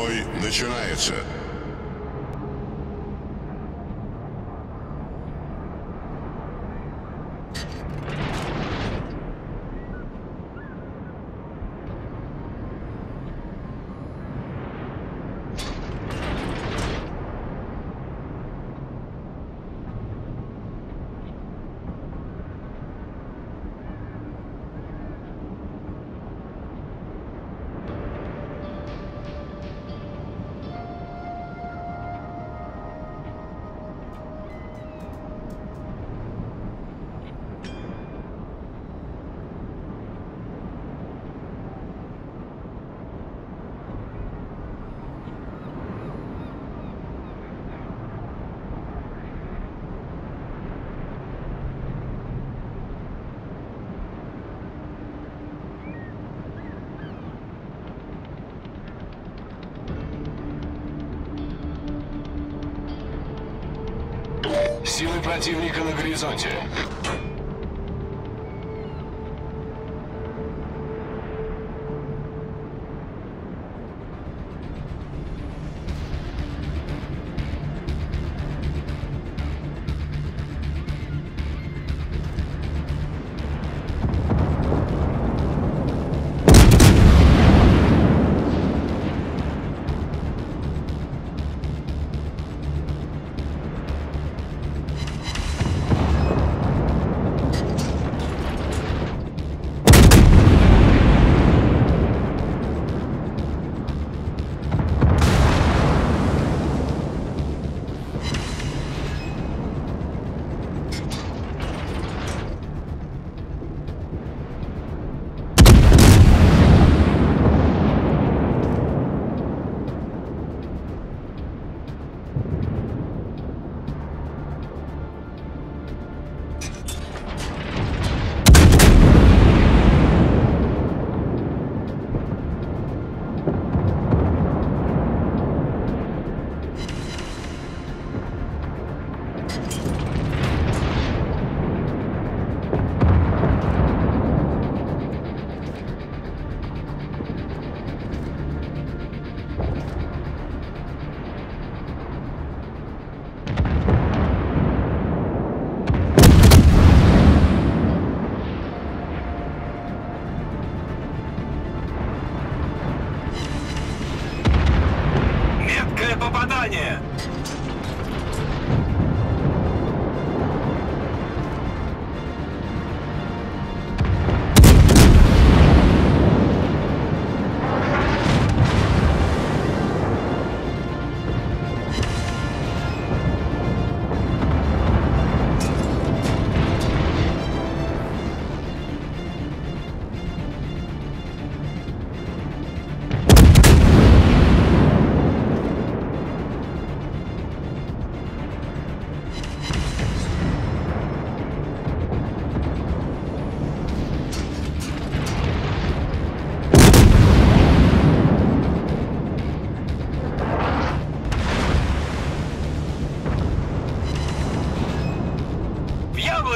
Бой начинается. Силы противника на горизонте.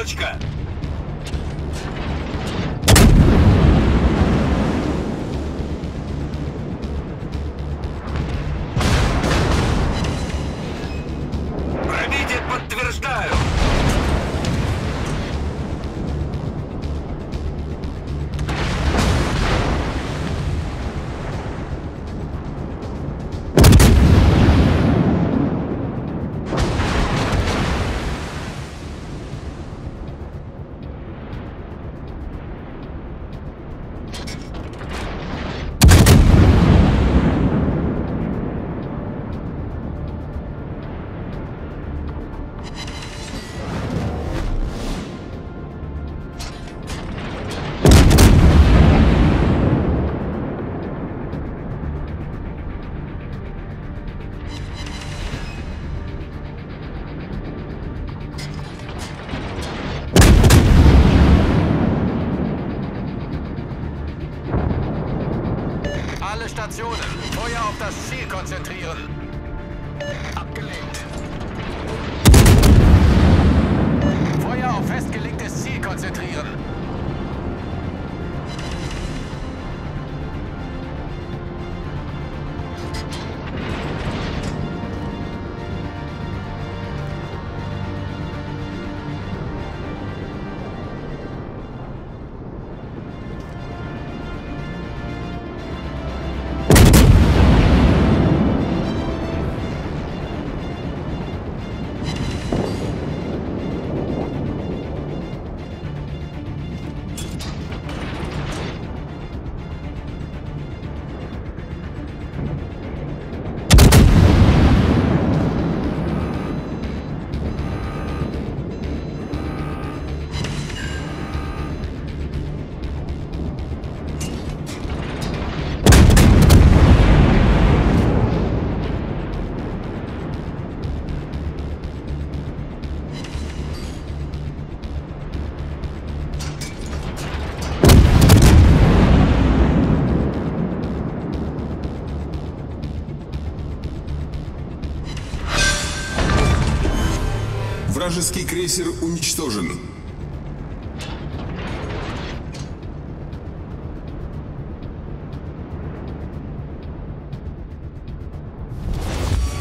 命か Stationen, Feuer auf das Ziel konzentrieren. Abgelehnt. Feuer auf festgelegtes Ziel konzentrieren. Вражеский крейсер уничтожен.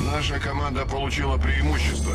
Наша команда получила преимущество.